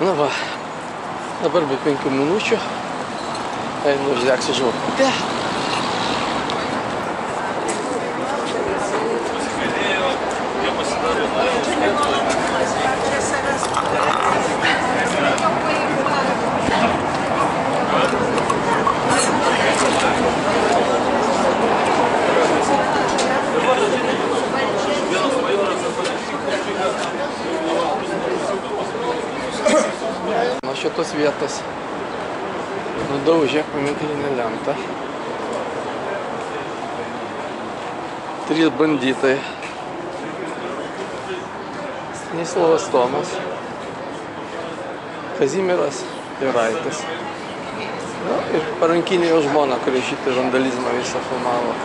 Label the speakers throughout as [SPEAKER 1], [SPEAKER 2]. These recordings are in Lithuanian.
[SPEAKER 1] Na va, dabar be penkių minučių einu uždegsiu žvakutę. Šitos vietos nudaužė paminklinę lentą. Trys bandytai. Stanislavas Tomas, Kazimiras Juraitis. Nu, ir parankinė jo žmona, kuri šitą vandalizmą visą filmavo.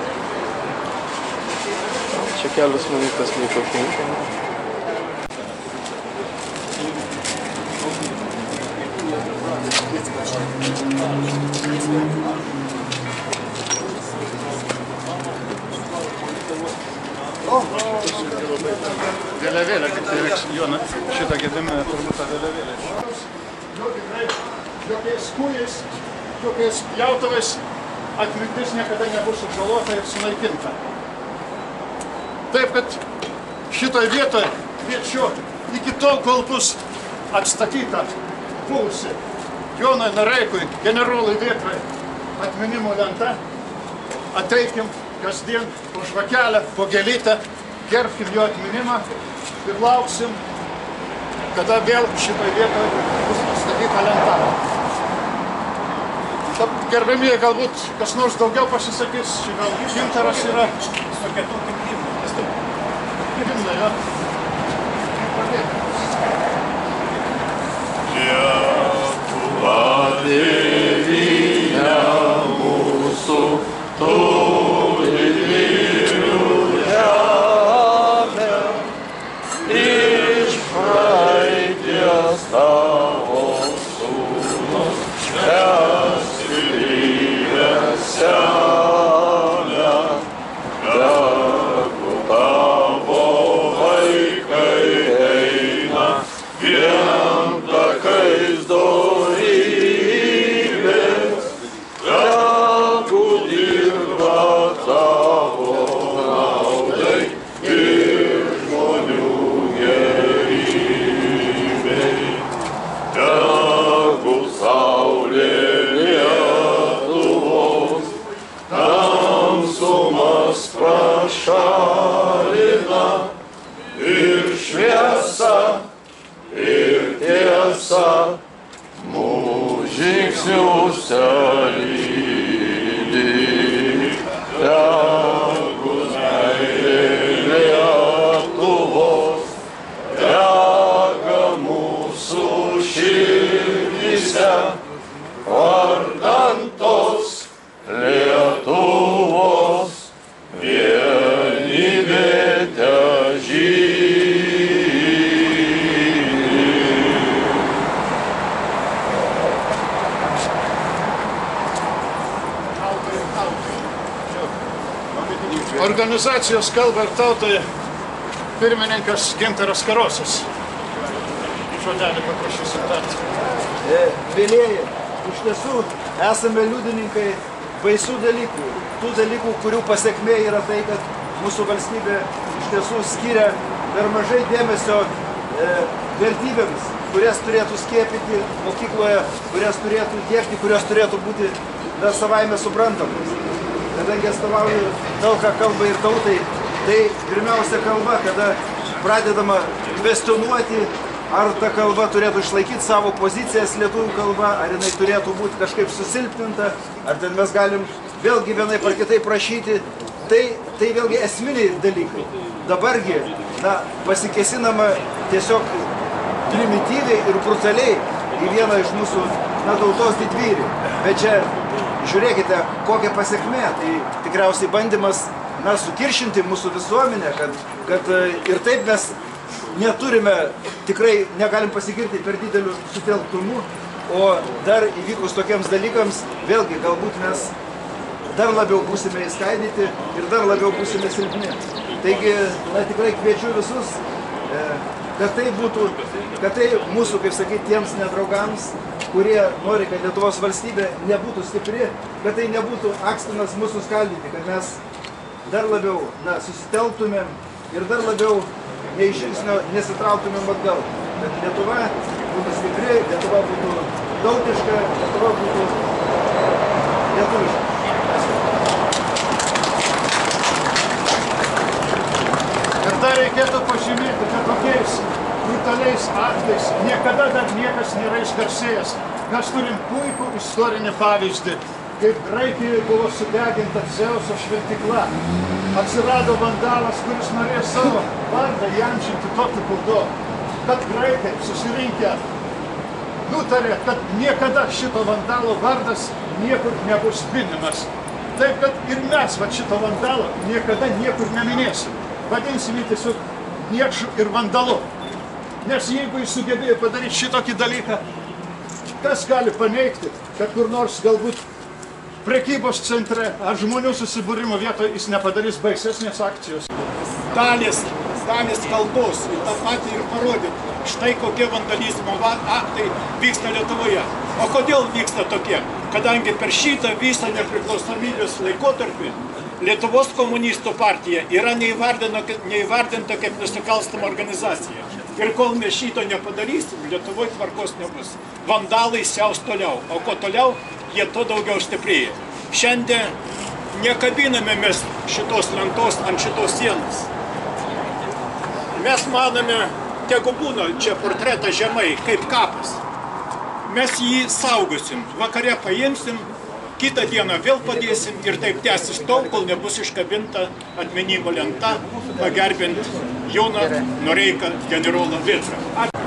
[SPEAKER 1] Čia kelios minutės liko penki.
[SPEAKER 2] Vėliavėlė, kaip tai reiks, Jona, šitą gedimą turbūt tą vėliavėlę.
[SPEAKER 3] Jo tikrai jokiais kūjais, jokiais pjautuvais atmintis niekada nebus sužalota ir sunaikinta. Taip kad šitoje vietoje kviečiu iki tol, kol bus atstatyta buvusi Jonui Nareikui, generolui Vėtrai atminimo lenta, ateikim kasdien po žvakelę, po gėlytę, gerbkim jo atminimą ir lauksim kada vėl šitoje vietoje bus pastatyta lenta. Gerbėmieji, galbūt kas nors daugiau pasisakys, čia gal gintaras yra. Tokia tu kaip himnas. Himna, jo.
[SPEAKER 1] Iš Oh. Tamsumas prašalina ir šviesa, ir tiesa. Mūsų žingsniuose
[SPEAKER 3] Organizacijos kalba ir tautai pirmininkas Gintaras Karosas. Žodelį paprašysim tarti.
[SPEAKER 4] E, Vėlėjai, iš tiesų esame liudininkai baisių dalykų. Tų dalykų, kurių pasiekmė yra tai, kad mūsų valstybė iš tiesų skiria per mažai dėmesio e, vertybėms, kurias turėtų skiepyti mokykloje, kurias turėtų dėkti, kurios turėtų būti dar savaime suprantamos. Kadangi atstovauju talką kalbą ir tautai, tai pirmiausia kalba, kada pradedama kvestionuoti ar ta kalba turėtų išlaikyti savo pozicijas lietuvių kalba, ar jinai turėtų būti kažkaip susilpninta, ar ten mes galim vėlgi vienai par kitai prašyti. Tai, tai vėlgi esminiai dalykai. Dabargi, na, pasikesinama tiesiog primityviai ir brutaliai į vieną iš mūsų, na, tautos didvyrių. Bet čia, žiūrėkite, kokia pasiekmė. Tai tikriausiai bandymas, na, sukiršinti mūsų visuomenę, kad, kad e, ir taip mes neturime, tikrai negalim pasigirti per dideliu sutelktumu, o dar įvykus tokiems dalykams, vėlgi galbūt mes dar labiau būsime įskaidyti ir dar labiau būsime silpni. Taigi, na, tikrai kviečiu visus e, kad tai būtų, kad tai mūsų, kaip sakyti, tiems nedraugams, kurie nori, kad Lietuvos valstybė nebūtų stipri, kad tai nebūtų akstinas mūsų skaldyti, kad mes dar labiau na, susitelktumėm ir dar labiau nei žingsnio nesitrauktumėm atgal. Kad Lietuva būtų stipri, Lietuva būtų tautiška, Lietuva būtų lietuviška.
[SPEAKER 3] Ir dar reikėtų pažymėti, kad tokiais brutaliais atvejais niekada dar niekas nėra išgarsėjęs. Mes turim puikų istorinį pavyzdį, kaip Graikijoje buvo sudeginta Dzeuso šventikla. Atsirado vandalas, kuris norėjo savo vardą įamžinti tokiu būdu, kad graikai susirinkę nutarė, kad niekada šito vandalo vardas niekur nebus minimas. Taip, kad ir mes va šito vandalo niekada niekur neminėsim. Vadinsim jį tiesiog niekšu ir vandalu. Nes jeigu jis sugebėjo padaryti šitokį dalyką, kas gali paneigti, kad kur nors galbūt prekybos centre ar žmonių susibūrimo vietoje jis nepadarys baisesnės akcijos.
[SPEAKER 5] dalis, dalis kalbos ir tą patį ir parodyti. Štai kokie vandalizmo va- aktai vyksta Lietuvoje. O kodėl vyksta tokie? Kadangi per šitą visą nepriklausomybės laikotarpį Lietuvos komunistų partija yra neįvardinta kaip nusikalstama organizacija. Ir kol mes šito nepadarysim, Lietuvoje tvarkos nebus. Vandalai siaus toliau, o kuo toliau, jie to daugiau stiprėja. Šiandien nekabiname mes šitos lentos ant šitos sienos. Mes manome, tegu būna čia portretas žemai, kaip kapas. Mes jį saugosim, vakare paimsim, kitą dieną vėl padėsim ir taip tęsis tol, kol nebus iškabinta atminimo lenta, pagerbint Joną Noreiką generolą Vėtrą.